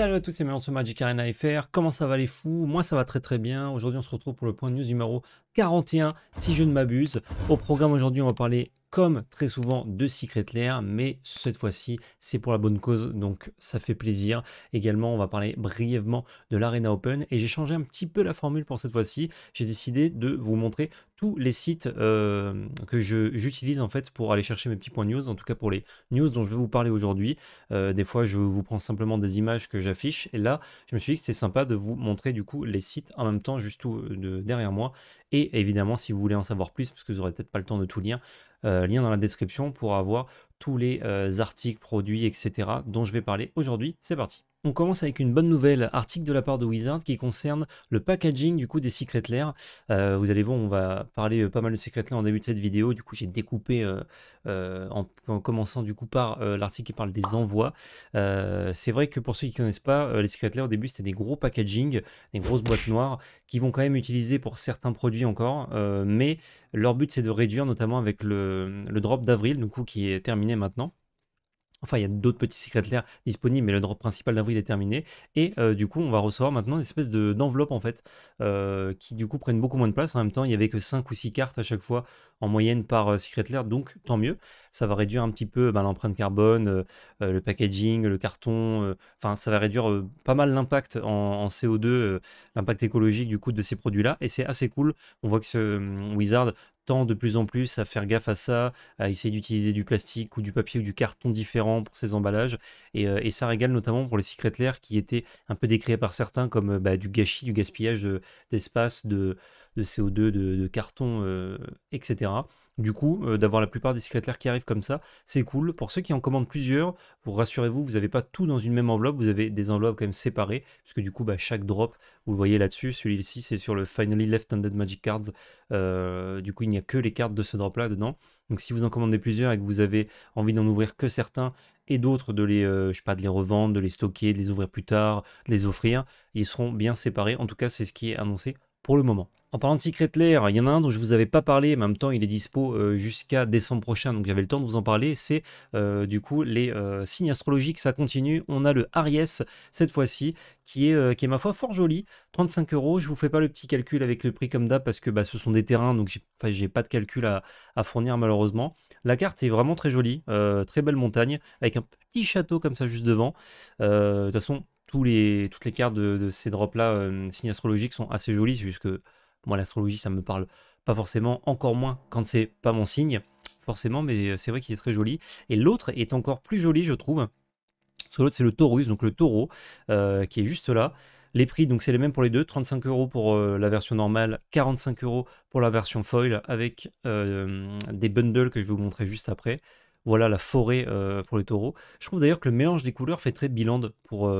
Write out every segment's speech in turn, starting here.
Salut à tous, c'est Mélenchon Magic Arena FR. Comment ça va les fous? Moi ça va très très bien. Aujourd'hui on se retrouve pour le point de news numéro 41, si je ne m'abuse. Au programme aujourd'hui on va parler comme très souvent de Secret Lair, mais cette fois-ci c'est pour la bonne cause, donc ça fait plaisir. Également on va parler brièvement de l'Arena Open et j'ai changé un petit peu la formule pour cette fois-ci. J'ai décidé de vous montrer tous les sites euh, que j'utilise en fait pour aller chercher mes petits points news, en tout cas pour les news dont je vais vous parler aujourd'hui. Euh, des fois je vous prends simplement des images que j'affiche et là je me suis dit que c'était sympa de vous montrer du coup les sites en même temps juste tout, de, derrière moi et évidemment si vous voulez en savoir plus parce que vous n'aurez peut-être pas le temps de tout lire euh, lien dans la description pour avoir tous les euh, articles, produits, etc. dont je vais parler aujourd'hui. C'est parti. On commence avec une bonne nouvelle, article de la part de Wizard qui concerne le packaging du coup des Secret Lair. Euh, vous allez voir, on va parler pas mal de Secret Lair en début de cette vidéo. Du coup, j'ai découpé en, commençant du coup par l'article qui parle des envois. c'est vrai que pour ceux qui ne connaissent pas, les Secret Lair au début c'était des gros packaging, des grosses boîtes noires qui vont quand même utiliser pour certains produits encore, mais leur but c'est de réduire notamment avec le, le drop d'avril, du coup qui est terminé maintenant. Enfin, il y a d'autres petits secrets Lair disponibles, mais le drop principal d'avril est terminé. Et euh, du coup, on va recevoir maintenant une espèce d'enveloppe, en fait, euh, qui du coup prennent beaucoup moins de place. En même temps, il n'y avait que 5 ou 6 cartes à chaque fois en moyenne par euh, Secret Lair, donc tant mieux. Ça va réduire un petit peu ben, l'empreinte carbone, le packaging, le carton. Enfin, ça va réduire pas mal l'impact en, CO2, l'impact écologique du coup de ces produits-là. Et c'est assez cool. On voit que ce Wizard de plus en plus à faire gaffe à ça, à essayer d'utiliser du plastique ou du papier ou du carton différent pour ces emballages. Et, euh, ça régale notamment pour les Secret Lair qui étaient un peu décriés par certains comme bah, du gâchis, du gaspillage d'espace, de, de, CO2, de, carton, euh, etc. Du coup, euh, d'avoir la plupart des secrétaires qui arrivent comme ça, c'est cool. Pour ceux qui en commandent plusieurs, vous rassurez-vous, vous n'avez pas tout dans une même enveloppe, vous avez des enveloppes quand même séparées, puisque du coup, bah, chaque drop, vous le voyez là-dessus, celui-ci c'est sur le Finally Left Handed Magic Cards, euh, du coup il n'y a que les cartes de ce drop-là dedans. Donc si vous en commandez plusieurs et que vous avez envie d'en ouvrir que certains, et d'autres de les, sais pas, de les revendre, de les stocker, de les ouvrir plus tard, de les offrir, ils seront bien séparés. En tout cas, c'est ce qui est annoncé pour le moment. En parlant de Secret Lair, il y en a un dont je ne vous avais pas parlé, mais en même temps il est dispo euh, jusqu'à décembre prochain, donc j'avais le temps de vous en parler, c'est euh, du coup les euh, signes astrologiques, ça continue. On a le Aries cette fois-ci, qui est, ma foi fort joli, 35 euros. Je vous fais pas le petit calcul avec le prix comme d'hab parce que bah, ce sont des terrains, donc j'ai pas de calcul à, fournir malheureusement. La carte est vraiment très jolie, très belle montagne, avec un petit château comme ça juste devant. De toute façon, les, toutes les cartes de, ces drops-là, signes astrologiques, sont assez jolies, c'est juste que moi, l'astrologie, ça me parle pas forcément, encore moins quand c'est pas mon signe, forcément, mais c'est vrai qu'il est très joli. Et l'autre est encore plus joli, je trouve. l'autre, c'est le taurus, donc le taureau, euh, qui est juste là. Les prix, donc c'est les mêmes pour les deux, 35 euros pour euh, la version normale, 45 euros pour la version foil, avec euh, des bundles que je vais vous montrer juste après. Voilà la forêt pour les taureaux. Je trouve d'ailleurs que le mélange des couleurs fait très biland pour,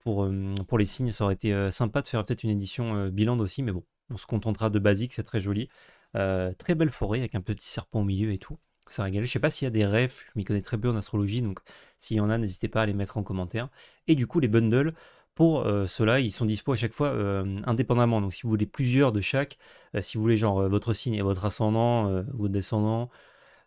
pour, pour les signes. Ça aurait été sympa de faire peut-être une édition bilan aussi, mais bon, on se contentera de basique, c'est très joli. Euh, très belle forêt avec un petit serpent au milieu et tout. Ça régale. Je sais pas s'il y a des rêves, je m'y connais très peu en astrologie, donc s'il y en a, n'hésitez pas à les mettre en commentaire. Et du coup, les bundles, pour euh, cela, ils sont dispo à chaque fois euh, indépendamment. Donc si vous voulez plusieurs de chaque, si vous voulez genre votre signe et votre ascendant, votre descendant,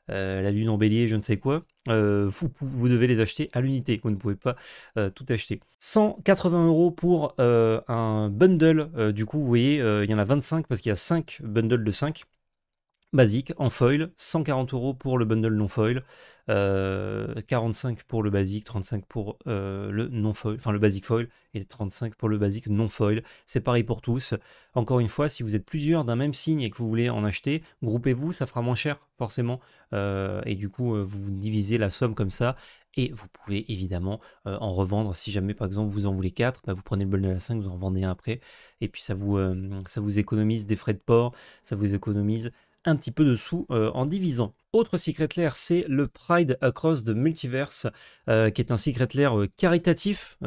euh, la lune en bélier, je ne sais quoi, euh, vous, devez les acheter à l'unité. Vous ne pouvez pas euh, tout acheter. 180 euros pour un bundle. du coup, vous voyez, il y en a 25 parce qu'il y a 5 bundles de 5 basiques en foil. 140 euros pour le bundle non foil. 45 euh, pour le basique, 35 pour euh, le non foil, enfin le basic foil et 35 pour le basique non foil. C'est pareil pour tous. Encore une fois, si vous êtes plusieurs d'un même signe et que vous voulez en acheter, groupez-vous, ça fera moins cher forcément. Euh, et du coup, vous divisez la somme comme ça. Et vous pouvez évidemment en revendre si jamais par exemple vous en voulez 4, bah, vous prenez le bundle à 5, vous en vendez un après. Et puis ça vous économise des frais de port, ça vous économise un petit peu de sous euh, en divisant. Autre secret lair, c'est le Pride Across the Multiverse, euh, qui est un secret lair euh, caritatif,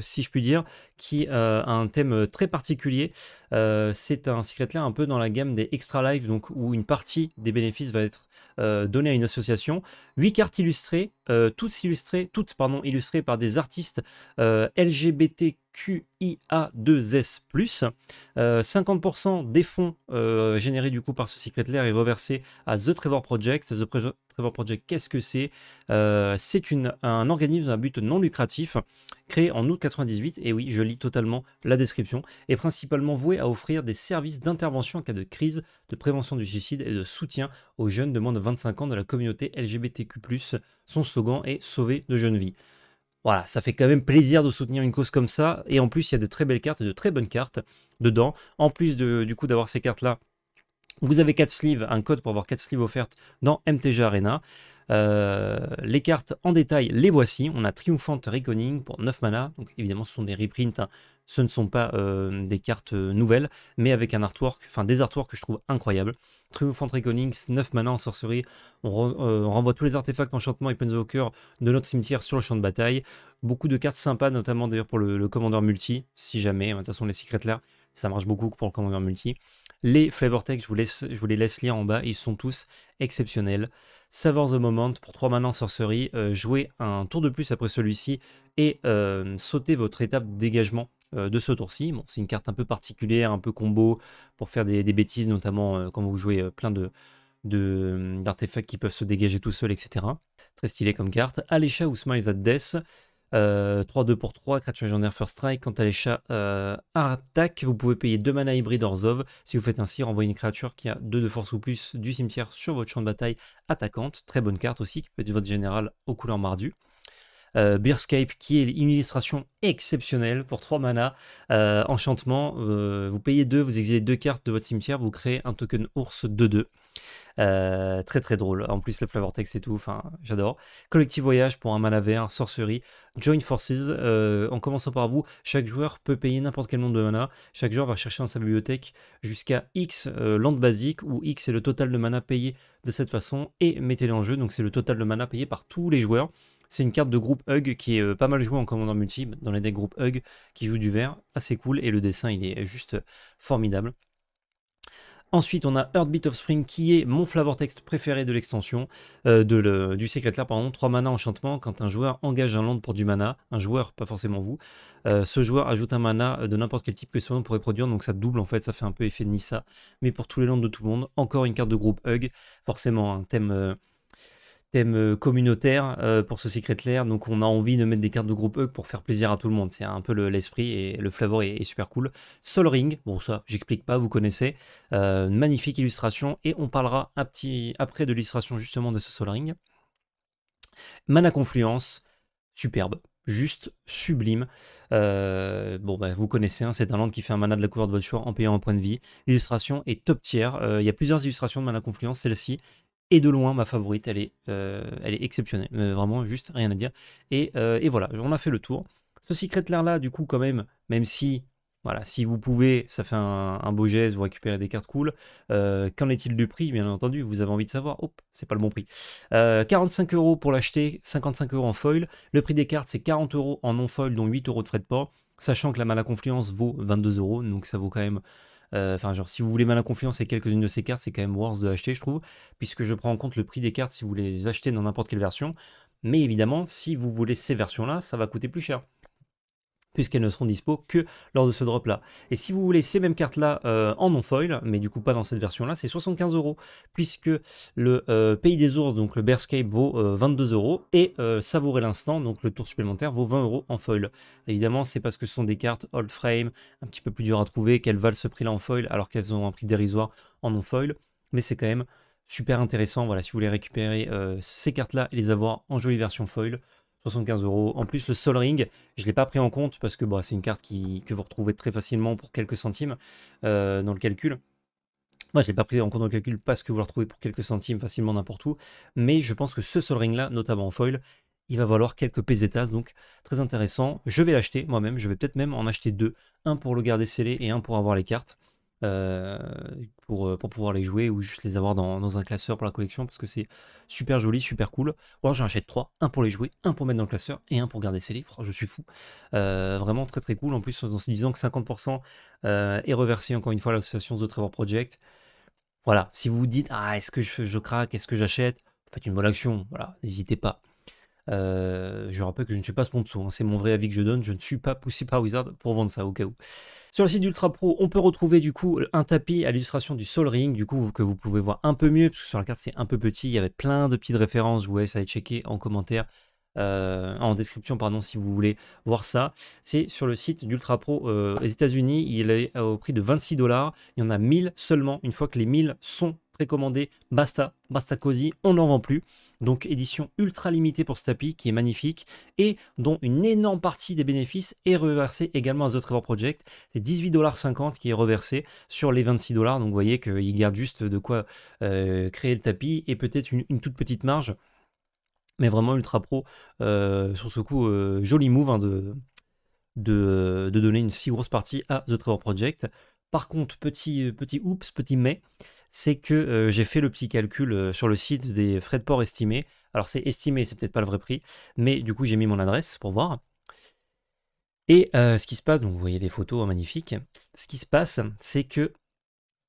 si je puis dire, qui a un thème très particulier. c'est un secret lair un peu dans la gamme des Extra Life, donc où une partie des bénéfices va être donnée à une association. Huit cartes illustrées, toutes illustrées, toutes pardon, illustrées par des artistes LGBTQ QIA2S+. 50% des fonds générés du coup par ce Secret Lair est reversé à The Trevor Project. The Trevor Project, qu'est-ce que c'est? C'est un organisme à but non lucratif créé en août 98, et oui, je lis totalement la description, est principalement voué à offrir des services d'intervention en cas de crise, de prévention du suicide et de soutien aux jeunes de moins de 25 ans de la communauté LGBTQ+. Son slogan est Sauver de jeunes vies. Voilà, ça fait quand même plaisir de soutenir une cause comme ça, et en plus il y a de très belles cartes et de très bonnes cartes dedans. En plus du coup d'avoir ces cartes-là, vous avez 4 sleeves, un code pour avoir 4 sleeves offertes dans MTG Arena. Euh, les cartes en détail, les voici. On a Triumphant Reckoning pour 9 mana. Donc évidemment, ce sont des reprints. Hein. Ce ne sont pas euh, des cartes euh, nouvelles, mais avec un artwork, enfin des artworks que je trouve incroyables. Triumphant Reckoning, 9 mana en sorcerie. On, renvoie tous les artefacts, enchantements et Planeswalker de notre cimetière sur le champ de bataille. Beaucoup de cartes sympas, notamment d'ailleurs pour le, commandeur multi, si jamais. De toute façon, les secrets là, ça marche beaucoup pour le commandeur multi. Les flavor text, je vous, les laisse lire en bas, ils sont tous exceptionnels. Savor the Moment pour 3 mana en sorcerie, euh, jouez un tour de plus après celui-ci et euh, sautez votre étape de dégagement euh, de ce tour-ci. Bon, c'est une carte un peu particulière, un peu combo pour faire des, bêtises, notamment quand vous jouez plein de d'artefacts qui peuvent se dégager tout seuls, etc. Très stylé comme carte. Alecha ou Smiles at Death. 3-2 pour 3, créature légendaire First Strike. Quant à l'échat euh, attaque, vous pouvez payer 2 mana hybride Orzhov. Si vous faites ainsi, renvoyez une créature qui a 2 de force ou plus du cimetière sur votre champ de bataille attaquante. Très bonne carte aussi, qui peut être votre général aux couleurs mardu. Euh, Beerscape qui est une illustration exceptionnelle pour 3 mana. Euh, enchantement, euh, vous payez 2, vous exilez 2 cartes de votre cimetière, vous créez un token ours 2-2. Euh, très très drôle. En plus, le flavor text et tout, enfin, j'adore. Collectif voyage pour un mana vert, sorcerie. Join Forces, euh, en commençant par vous, chaque joueur peut payer n'importe quel nombre de mana. Chaque joueur va chercher dans sa bibliothèque jusqu'à X euh, land basique, où X est le total de mana payé de cette façon, et mettez-les en jeu. Donc c'est le total de mana payé par tous les joueurs. C'est une carte de groupe Hug qui est pas mal jouée en commandant multi, dans les decks groupe Hug, qui joue du vert, assez cool, et le dessin il est juste formidable. Ensuite, on a Heartbeat of Spring qui est mon flavor text préféré de l'extension euh, du Secret Lair, pardon, 3 mana enchantement quand un joueur engage un land pour du mana, un joueur, pas forcément vous, euh, ce joueur ajoute un mana de n'importe quel type que ce land pourrait produire, donc ça double en fait, ça fait un peu effet de Nissa, mais pour tous les lands de tout le monde, encore une carte de groupe Hug, forcément un thème euh, euh, communautaire euh, pour ce Secret Lair, donc on a envie de mettre des cartes de groupe Hug pour faire plaisir à tout le monde, c'est un peu l'esprit et le flavor est, super cool. Sol Ring, bon ça j'explique pas, vous connaissez, euh, magnifique illustration et on parlera un petit après de l'illustration justement de ce Sol Ring. Mana Confluence, superbe, juste sublime. bon, bah, vous connaissez, hein, c'est un land qui fait un mana de la couleur de votre choix en payant un point de vie. L'illustration est top tier. Il y a plusieurs illustrations de mana confluence. Celle-ci et de loin ma favorite, elle est, euh, elle est exceptionnelle, euh, vraiment juste rien à dire. Euh, et, voilà, on a fait le tour. Ce Secret Lair là, du coup, quand même, même si, voilà, si vous pouvez, ça fait un, beau geste, vous récupérez des cartes cool. Qu'en est-il du prix? Bien entendu, vous avez envie de savoir. Hop, c'est pas le bon prix. 45 euros pour l'acheter, 55 euros en foil. Le prix des cartes, c'est 40 euros en non foil, dont 8 euros de frais de port. Sachant que la Mala Confluence vaut 22 euros, donc ça vaut quand même euh, enfin, genre, si vous voulez Mana Confiance et quelques-unes de ces cartes, c'est quand même worth de acheter, je trouve, puisque je prends en compte le prix des cartes si vous les achetez dans n'importe quelle version. Mais évidemment, si vous voulez ces versions-là, ça va coûter plus cher puisqu'elles ne seront dispo que lors de ce drop là. Et si vous voulez ces mêmes cartes là euh, en non foil, mais du coup pas dans cette version là, c'est 75 euros, puisque le euh, Pays des Ours, donc le Bearscape, vaut 22 euh, euros, et Savourer l'instant, donc le tour supplémentaire, vaut 20 euros en foil. Évidemment, c'est parce que ce sont des cartes old frame, un petit peu plus dur à trouver, qu'elles valent ce prix là en foil, alors qu'elles ont un prix dérisoire en non foil, mais c'est quand même super intéressant, voilà, si vous voulez récupérer ces cartes là et les avoir en jolie version foil, 75 euros. En plus, le Sol Ring, je ne l'ai pas pris en compte parce que bah, c'est une carte qui, que vous retrouvez très facilement pour quelques centimes euh, dans le calcul. Moi, je ne l'ai pas pris en compte dans le calcul parce que vous le retrouvez pour quelques centimes facilement n'importe où. Mais je pense que ce Sol Ring-là, notamment en foil, il va valoir quelques pesetas, donc très intéressant. Je vais l'acheter moi-même, je vais peut-être même en acheter deux. Un pour le garder scellé et un pour avoir les cartes. Euh, euh, pour, pouvoir les jouer ou juste les avoir dans, un classeur pour la collection parce que c'est super joli, super cool. Ou alors j'en achète trois, un pour les jouer, un pour mettre dans le classeur et un pour garder ses livres. je suis fou. Euh, vraiment très très cool. En plus, en se disant que 50% est reversé encore une fois à l'association The Trevor Project. Voilà, si vous vous dites, ah, est-ce que je, je craque, est-ce que j'achète? Faites une bonne action, voilà, n'hésitez pas. Euh, je rappelle que je ne suis pas sponsor, hein, c'est mon vrai avis que je donne, je ne suis pas poussé par Wizard pour vendre ça au cas où. Sur le site d'Ultra Pro, on peut retrouver du coup un tapis à l'illustration du Soul Ring, du coup que vous pouvez voir un peu mieux, parce que sur la carte c'est un peu petit, il y avait plein de petites références, vous voyez, ça allez checker en commentaire. Euh, en description pardon si vous voulez voir ça c'est sur le site d'Ultra Pro euh, aux États-Unis il est au prix de 26 dollars il y en a 1000 seulement une fois que les 1000 sont précommandés basta basta cosy on n'en vend plus donc édition ultra limitée pour ce tapis qui est magnifique et dont une énorme partie des bénéfices est reversée également à The Trevor Project. C'est 18,50$ qui est reversé sur les 26$. Donc vous voyez qu'il garde juste de quoi euh, créer le tapis et peut-être une, toute petite marge. Mais vraiment ultra pro euh, sur ce coup, euh, joli move hein, de, donner une si grosse partie à The Trevor Project. Par contre, petit, petit oups, petit mais, c'est que euh, j'ai fait le petit calcul euh, sur le site des frais de port estimés. Alors c'est estimé, c'est peut-être pas le vrai prix, mais du coup j'ai mis mon adresse pour voir. Et euh, ce qui se passe, donc vous voyez les photos hein, magnifiques, ce qui se passe, c'est que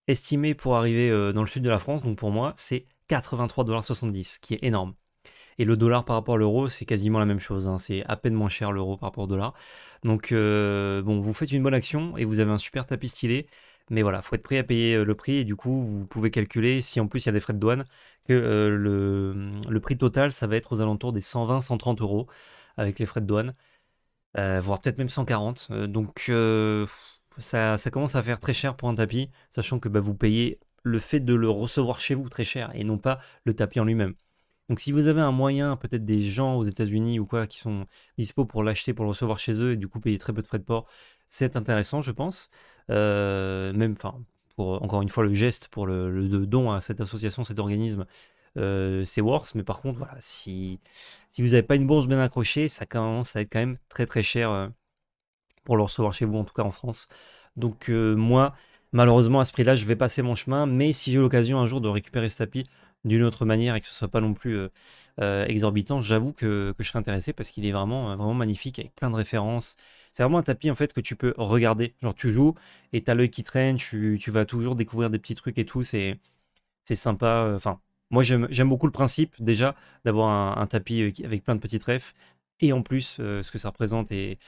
estimé pour arriver dans le sud de la France, donc pour moi, c'est 83,70$, qui est énorme. Et le dollar par rapport à l'euro, c'est quasiment la même chose. Hein. C'est à peine moins cher l'euro par rapport au dollar. Donc, bon, vous faites une bonne action et vous avez un super tapis stylé. Mais voilà, faut être prêt à payer euh, le prix et du coup, vous pouvez calculer, si en plus il y a des frais de douane, que euh, le, prix total, ça va être aux alentours des 120-130 euros avec les frais de douane, euh, voire peut-être même 140. donc ça, commence à faire très cher pour un tapis, sachant que bah, vous payez le fait de le recevoir chez vous très cher et non pas le tapis en lui-même. Donc si vous avez un moyen, peut-être des gens aux États-Unis ou quoi, qui sont dispo pour l'acheter, pour le recevoir chez eux et du coup payer très peu de frais de port, c'est intéressant, je pense. Euh, même, enfin, pour encore une fois le geste pour le, don à cette association, cet organisme, euh, c'est worse. Mais par contre, voilà, si, si vous n'avez pas une bourse bien accrochée, ça commence à être quand même très très cher euh, pour le recevoir chez vous, en tout cas en France. Donc moi, malheureusement à ce prix-là, je vais passer mon chemin. Mais si j'ai l'occasion un jour de récupérer ce tapis, d'une autre manière et que ce soit pas non plus euh, euh, exorbitant, j'avoue que, je serais intéressé parce qu'il est vraiment, vraiment magnifique avec plein de références. C'est vraiment un tapis en fait que tu peux regarder. Genre tu joues et tu as l'œil qui traîne, tu, vas toujours découvrir des petits trucs et tout. C'est sympa. Euh, enfin, moi j'aime beaucoup le principe déjà d'avoir un, tapis avec plein de petites refs. Et en plus, ce que ça représente et,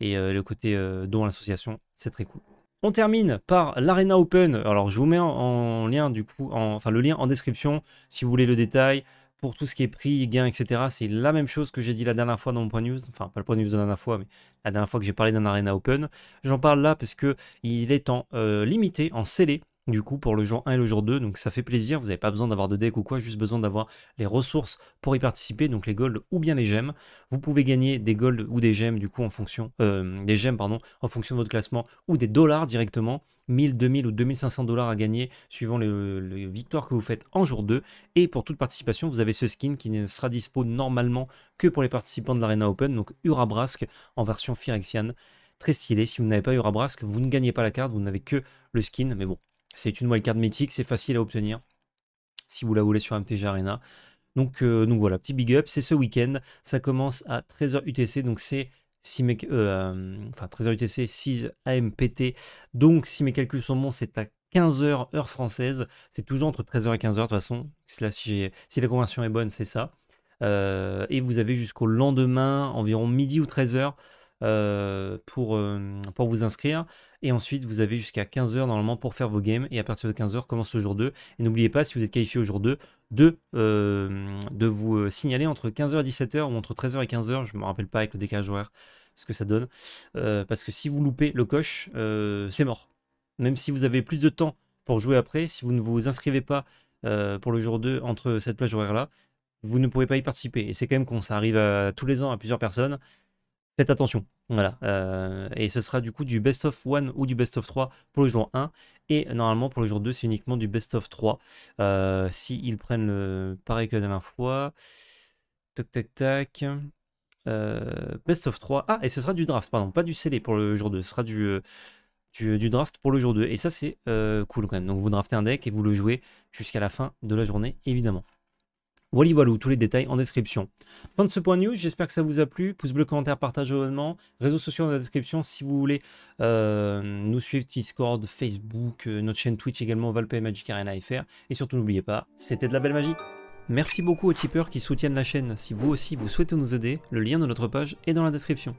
et le côté don à l'association, c'est très cool. On termine par l'Arena Open. Alors, je vous mets en, lien, du coup, enfin, le lien en description si vous voulez le détail. Pour tout ce qui est prix, gain, etc., c'est la même chose que j'ai dit la dernière fois dans mon point news. Enfin, pas le point news de la dernière fois, mais la dernière fois que j'ai parlé d'un Arena Open. J'en parle là parce que il est en euh, limité, en scellé du coup pour le jour 1 et le jour 2. Donc ça fait plaisir, vous n'avez pas besoin d'avoir de deck ou quoi, juste besoin d'avoir les ressources pour y participer, donc les golds ou bien les gemmes. Vous pouvez gagner des golds ou des gemmes du coup en fonction euh, des gemmes pardon, en fonction de votre classement ou des dollars directement. 1000, 2000 ou 2500 dollars à gagner suivant les, victoires que vous faites en jour 2. Et pour toute participation, vous avez ce skin qui ne sera dispo normalement que pour les participants de l'Arena Open, donc Urabrask en version Phyrexian. Très stylé, si vous n'avez pas Urabrask, vous ne gagnez pas la carte, vous n'avez que le skin, mais bon, c'est une wildcard mythique, c'est facile à obtenir si vous la voulez sur MTG Arena. Donc, euh, donc voilà, petit big up, c'est ce week-end, ça commence à 13h UTC, donc c'est si mes, euh, enfin 13h UTC, 6 AMPT, donc si mes calculs sont bons, c'est à 15h heure française, c'est toujours entre 13h et 15h de toute façon, si, la conversion est bonne, c'est ça. Euh, et vous avez jusqu'au lendemain, environ midi ou 13h, pour, pour vous inscrire. Et ensuite, vous avez jusqu'à 15h normalement pour faire vos games. Et à partir de 15h commence le jour 2. Et n'oubliez pas, si vous êtes qualifié au jour 2, de, euh, de vous euh, signaler entre 15h et 17h ou entre 13h et 15h. Je ne me rappelle pas avec le décalage horaire ce que ça donne. Euh, parce que si vous loupez le coche, c'est mort. Même si vous avez plus de temps pour jouer après, si vous ne vous inscrivez pas pour le jour 2 entre cette plage horaire-là, vous ne pouvez pas y participer. Et c'est quand même con, ça arrive tous les ans à plusieurs personnes. Faites attention. Voilà. Euh, et ce sera du coup du best of 1 ou du best of 3 pour le jour 1. Et normalement pour le jour 2, c'est uniquement du best of 3. Euh, S'ils ils prennent le pareil que la dernière fois. Tac, tac, tac. Euh, best of 3. Ah, et ce sera du draft, pardon, pas du scellé pour le jour 2. Ce sera du, du, draft pour le jour 2. Et ça, c'est cool quand même. Donc vous draftez un deck et vous le jouez jusqu'à la fin de la journée, évidemment. Voilà, voilà, tous les détails en description. Fin de ce point news, j'espère que ça vous a plu. Pouce bleu, commentaire, partage, abonnement. Réseaux sociaux dans la description si vous voulez euh, nous suivre, Discord, Facebook, euh, notre chaîne Twitch également, Valpe Magic Arena FR. Et surtout, n'oubliez pas, c'était de la belle magie. Merci beaucoup aux tipeurs qui soutiennent la chaîne. Si vous aussi vous souhaitez nous aider, le lien de notre page est dans la description.